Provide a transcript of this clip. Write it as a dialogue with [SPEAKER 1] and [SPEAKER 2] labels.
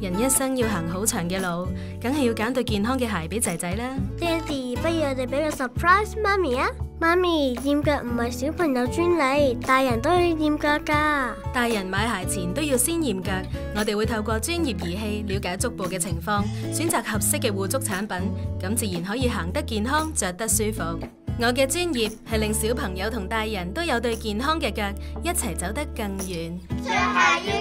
[SPEAKER 1] 人一生要行好长嘅路，梗系要拣对健康嘅鞋俾仔仔啦。
[SPEAKER 2] 爹哋，不如我哋俾个 surprise 妈咪啊！妈咪，验脚唔系小朋友专利，大人都要验脚噶。
[SPEAKER 1] 大人买鞋前都要先验脚，我哋会透过专业仪器了解足部嘅情况，选择合适嘅护足产品，咁自然可以行得健康，着得舒服。我嘅专业系令小朋友同大人都有对健康嘅脚，一齐走得更远。
[SPEAKER 3] 着鞋要